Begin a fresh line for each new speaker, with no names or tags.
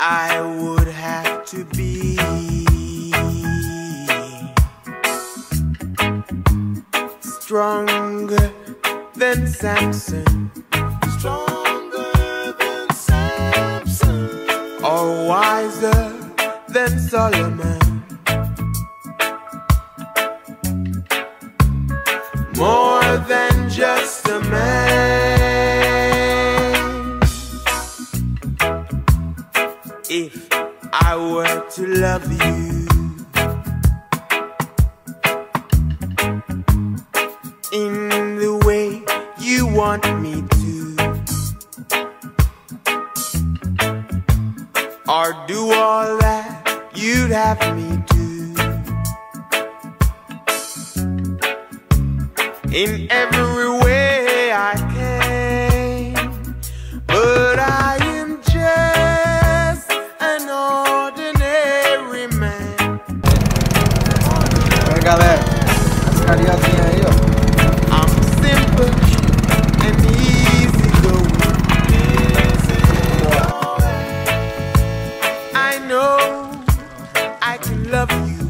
I would have to be. Stronger than Samson. Stronger than Samson. Or wiser than Solomon. More than just If I were to love you. In the way you want me to, or do all that you'd have me do. In every
galera. As carioquinhas aí, ó.
I'm simple and easy going. I know I can love you.